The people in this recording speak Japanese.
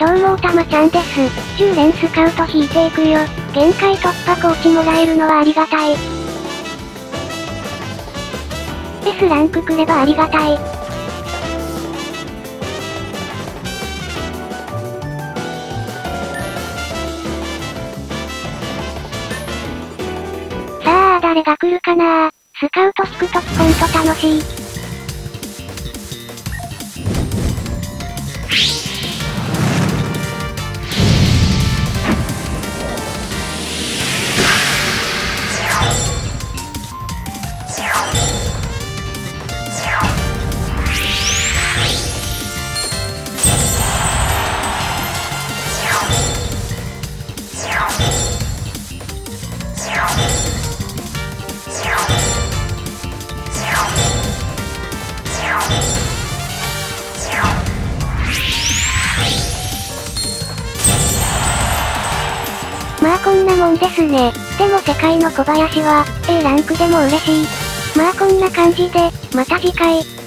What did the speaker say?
どうもおたまちゃんです。10連スカウト引いていくよ。限界突破コーチもらえるのはありがたい。S ランクくればありがたい。さあ誰が来るかなスカウト引くときほんと楽しい。まあこんなもんですね。でも世界の小林は、A ランクでも嬉しい。まあこんな感じで、また次回。